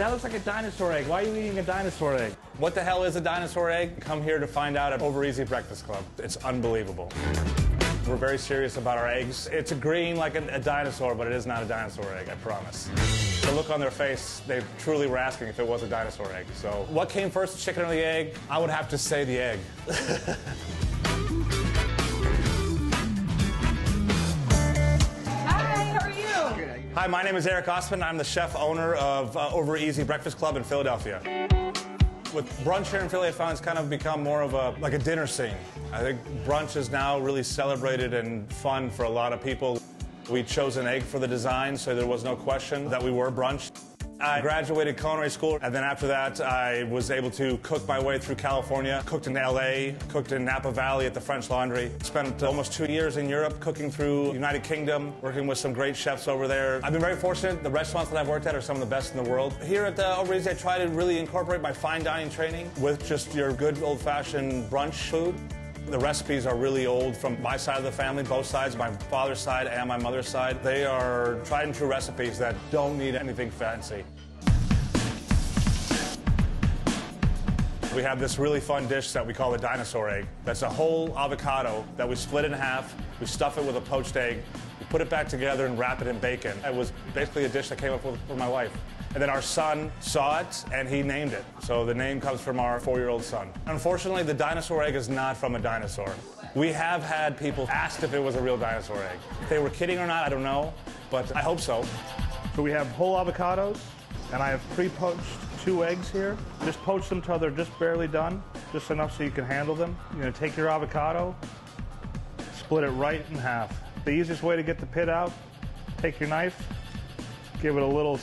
That looks like a dinosaur egg. Why are you eating a dinosaur egg? What the hell is a dinosaur egg? Come here to find out at Over Easy Breakfast Club. It's unbelievable. We're very serious about our eggs. It's green like a, a, dinosaur, but it is not a dinosaur egg, I promise. The look on their face, they truly were asking if it was a dinosaur egg. So, what came first, the chicken or the egg? I would have to say the egg. Hi, my name is Erik Ostman. I'm the chef owner of uh, Over Easy Breakfast Club in Philadelphia. With brunch here in Philly, I found it's kind of become more of a like a dinner scene. I think brunch is now really celebrated and fun for a lot of people. We chose an egg for the design, so there was no question that we were brunch. I graduated culinary school, and then after that, I was able to cook my way through California. Cooked in LA, cooked in Napa Valley at the French Laundry. Spent almost two years in Europe cooking through United Kingdom, working with some great chefs over there. I've been very fortunate. The restaurants that I've worked at are some of the best in the world. Here at the Easy, I try to really incorporate my fine dining training with just your good old-fashioned brunch food. The recipes are really old from my side of the family, both sides, my father's side and my mother's side. They are tried and true recipes that don't need anything fancy. We have this really fun dish that we call the dinosaur egg. That's a whole avocado that we split in half. We stuff it with a poached egg. We put it back together and wrap it in bacon. It was basically a dish that came up with, my wife. And then our son saw it and he named it. So the name comes from our four year old son. Unfortunately, the dinosaur egg is not from a dinosaur. We have had people asked if it was a real dinosaur egg. If they were kidding or not, I don't know, but I hope so. So we have whole avocados, and I have pre poached two eggs here. Just poach them till they're just barely done, just enough so you can handle them. You're gonna take your avocado, split it right in half. The easiest way to get the pit out, take your knife, give it a little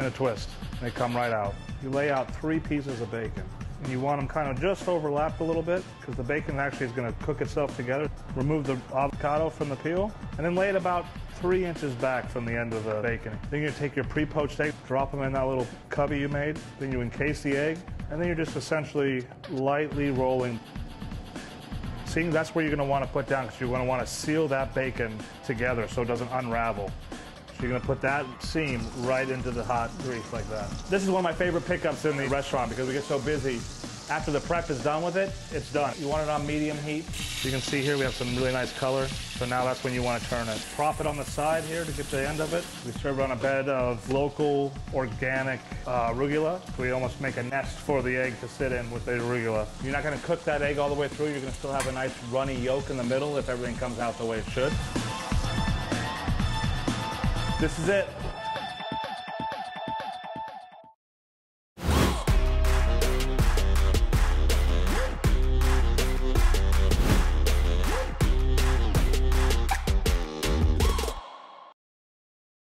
and a twist. They come right out. You lay out three pieces of bacon. And you want them kind of just overlapped a little bit because the bacon actually is going to cook itself together. Remove the avocado from the peel and then lay it about three inches back from the end of the bacon. Then you take your pre-poached egg, drop them in that little cubby you made. Then you encase the egg and then you're just essentially lightly rolling Seeing that's where you're going to want to put down because you're going to want to seal that bacon together so it doesn't unravel. You're gonna put that seam right into the hot grease like that. This is one of my favorite pickups in the restaurant because we get so busy. After the prep is done with it, it's done. You want it on medium heat. You can see here we have some really nice color. So now that's when you want to turn it. Prop it on the side here to get the end of it. We serve it on a bed of local organic uh, arugula. We almost make a nest for the egg to sit in with the arugula. You're not going to cook that egg all the way through. You're going to still have a nice runny yolk in the middle if everything comes out the way it should. This is it.